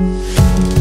嗯。